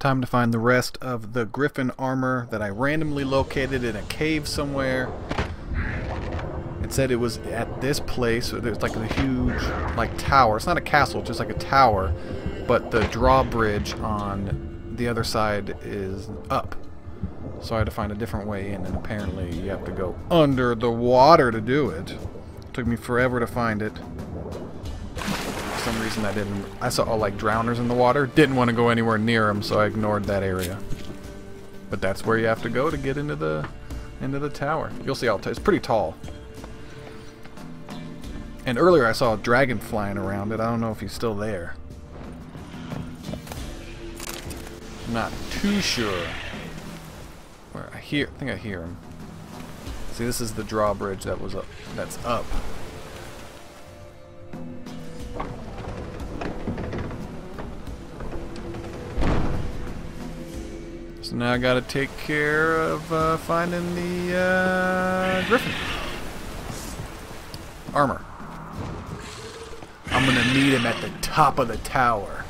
Time to find the rest of the griffin armor that I randomly located in a cave somewhere. It said it was at this place. There's like a huge like tower. It's not a castle, just like a tower. But the drawbridge on the other side is up. So I had to find a different way in, and apparently you have to go under the water to do it. Took me forever to find it. Some reason I didn't. I saw like drowners in the water. Didn't want to go anywhere near them, so I ignored that area. But that's where you have to go to get into the into the tower. You'll see how it's pretty tall. And earlier I saw a dragon flying around it. I don't know if he's still there. I'm Not too sure. Where I hear, I think I hear him. See, this is the drawbridge that was up. That's up. Now I gotta take care of uh, finding the uh, griffin armor. I'm gonna meet him at the top of the tower.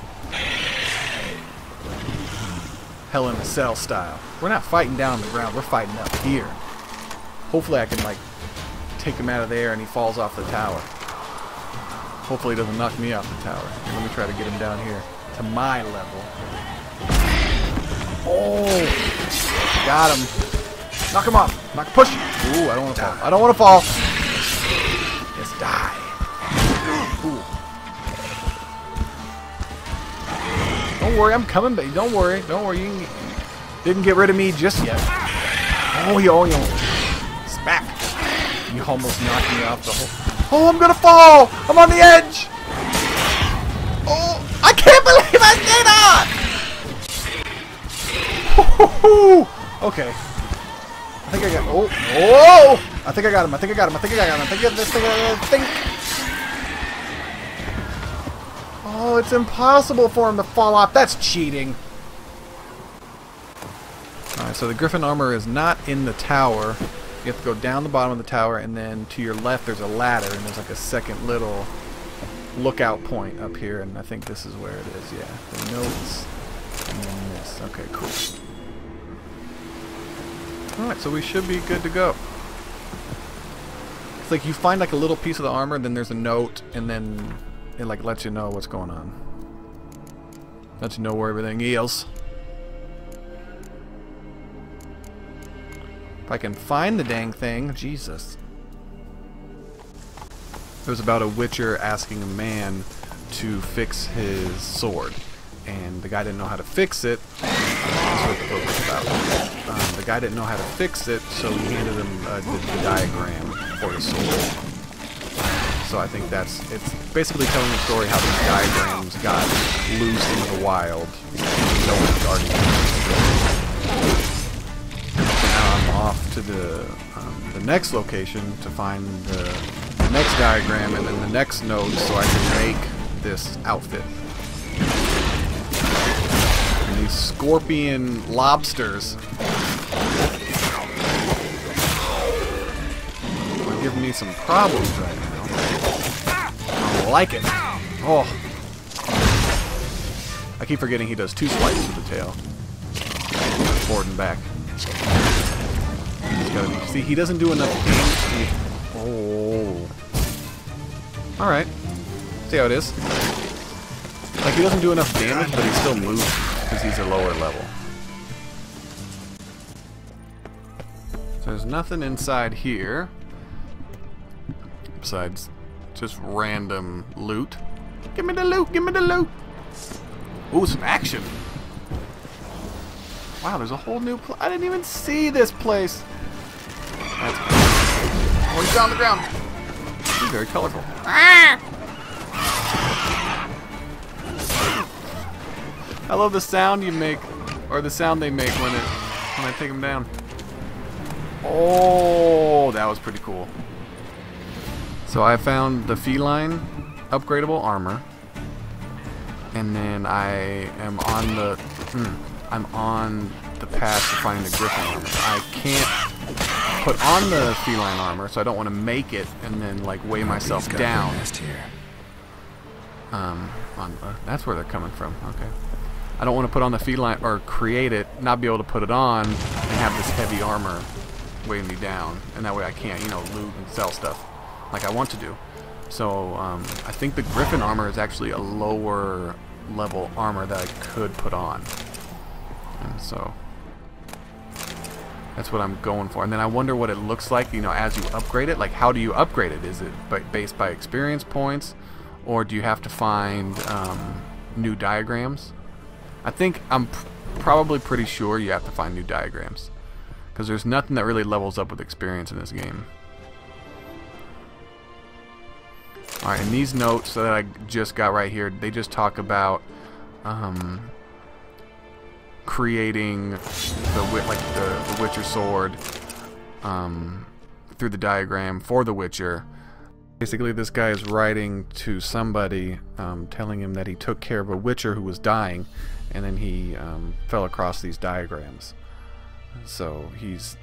Hell in a Cell style. We're not fighting down on the ground, we're fighting up here. Hopefully I can like take him out of there and he falls off the tower. Hopefully he doesn't knock me off the tower. Let me try to get him down here to my level. Oh! Got him. Knock him off. Knock push. Ooh, I don't want to fall. I don't want to fall. Just die. Ooh. Don't worry, I'm coming, but don't worry, don't worry. You didn't get rid of me just yet. Oh, yo, yo. Smack. You almost knocked me off the whole... Oh, I'm gonna fall! I'm on the edge! Oh, I can't believe I stayed on! Okay. I think I got... Oh, oh! I think I got him, I think I got him, I think I got him, I think I got this thing, I think... Oh, it's impossible for him to fall off. That's cheating. Alright, so the griffin armor is not in the tower. You have to go down the bottom of the tower, and then to your left there's a ladder, and there's like a second little lookout point up here, and I think this is where it is, yeah. The notes, and this. Okay, cool. Alright, so we should be good to go. It's like you find like a little piece of the armor, then there's a note, and then it like lets you know what's going on. Lets you know where everything is. If I can find the dang thing, Jesus. It was about a witcher asking a man to fix his sword. And the guy didn't know how to fix it. What the book was about. Um, the guy didn't know how to fix it, so he handed him uh, the, the diagram for the sword. So I think that's it's basically telling the story how these diagrams got loose into the wild. No one's Now I'm off to the um, the next location to find the, the next diagram and then the next node so I can make this outfit. Scorpion lobsters They're giving me some problems right now I don't like it. Oh. I keep forgetting he does two swipes with the tail. Forward and back. Be, see, he doesn't do enough damage. Oh. Alright. See how it is. Like, he doesn't do enough damage, but he still moves because he's a lower level. So there's nothing inside here. Besides just random loot. Give me the loot, give me the loot. Ooh, some action. Wow, there's a whole new I didn't even see this place. That's oh, he's on the ground. He's very colorful. Ah! I love the sound you make, or the sound they make when it when I take them down. Oh, that was pretty cool. So I found the feline upgradable armor. And then I am on the hmm, I'm on the path to find the griffin armor. I can't put on the feline armor, so I don't want to make it and then like weigh myself down. Here. Um, on, uh, that's where they're coming from. Okay. I don't want to put on the feline or create it, not be able to put it on, and have this heavy armor weighing me down, and that way I can't, you know, loot and sell stuff like I want to do. So um, I think the Griffin armor is actually a lower level armor that I could put on. And so that's what I'm going for. And then I wonder what it looks like, you know, as you upgrade it. Like, how do you upgrade it? Is it based by experience points? Or do you have to find um, new diagrams? I think I'm probably pretty sure you have to find new diagrams. Because there's nothing that really levels up with experience in this game. Alright, and these notes that I just got right here, they just talk about um, creating the like the, the Witcher sword um, through the diagram for the Witcher. Basically, this guy is writing to somebody, um, telling him that he took care of a Witcher who was dying, and then he um, fell across these diagrams. So he's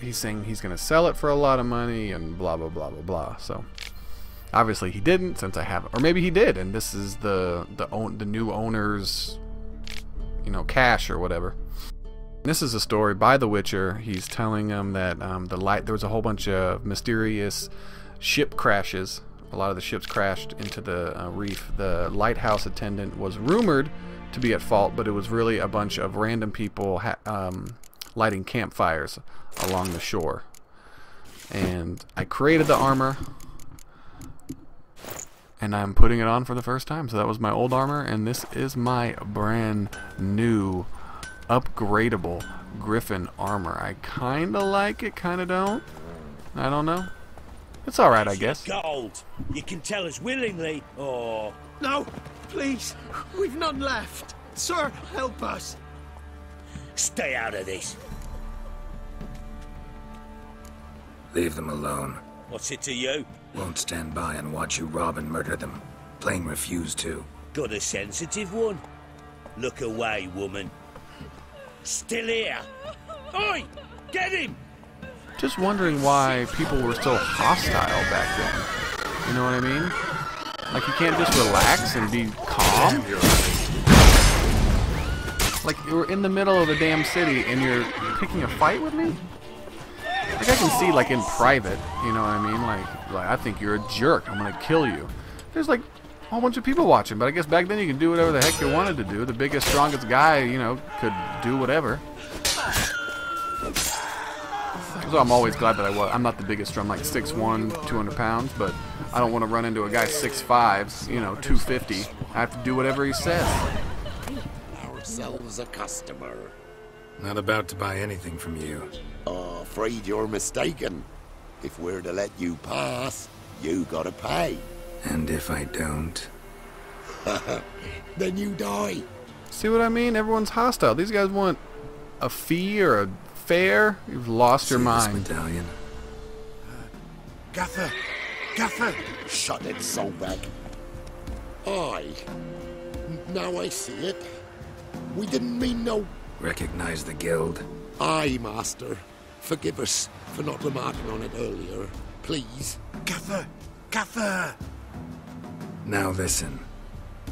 he's saying he's going to sell it for a lot of money and blah blah blah blah blah. So obviously he didn't, since I have, or maybe he did, and this is the the own the new owner's you know cash or whatever. This is a story by The Witcher. He's telling them that um, the light there was a whole bunch of mysterious ship crashes. A lot of the ships crashed into the uh, reef. The lighthouse attendant was rumored to be at fault, but it was really a bunch of random people um, lighting campfires along the shore. And I created the armor, and I'm putting it on for the first time. So that was my old armor, and this is my brand new upgradable Griffin armor. I kind of like it, kind of don't. I don't know. It's all right, I guess. Gold. You can tell us willingly, or no, please. We've none left. Sir, help us. Stay out of this. Leave them alone. What's it to you? Won't stand by and watch you rob and murder them. Plain refuse to. Got a sensitive one? Look away, woman. Still here. Oi! Get him! Just wondering why people were so hostile back then. You know what I mean? Like you can't just relax and be calm. Like you're in the middle of a damn city and you're picking a fight with me? Like I can see like in private, you know what I mean? Like, like I think you're a jerk. I'm gonna kill you. There's like a whole bunch of people watching, but I guess back then you can do whatever the heck you wanted to do. The biggest, strongest guy, you know, could do whatever. So I'm always glad that I was. I'm not the biggest. I'm like 6'1", 200 pounds, but I don't want to run into a guy 6'5", you know, 250. I have to do whatever he says. Ourselves a customer. Not about to buy anything from you. Oh, afraid you're mistaken. If we're to let you pass, you gotta pay. And if I don't? then you die. See what I mean? Everyone's hostile. These guys want a fee or a fair, you've lost See your mind. medallion. Uh, Gaffer! Gaffer! Shut it, Solbag. Aye. Now I see it. We didn't mean no... Recognize the guild? Aye, Master. Forgive us for not remarking on it earlier. Please. Gaffer! Gaffer! Now listen.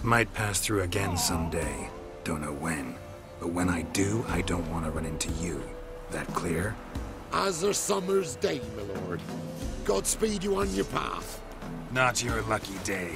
Might pass through again someday. Don't know when. But when I do, I don't want to run into you. That clear? As a summer's day, my lord. Godspeed you on your path. Not your lucky day.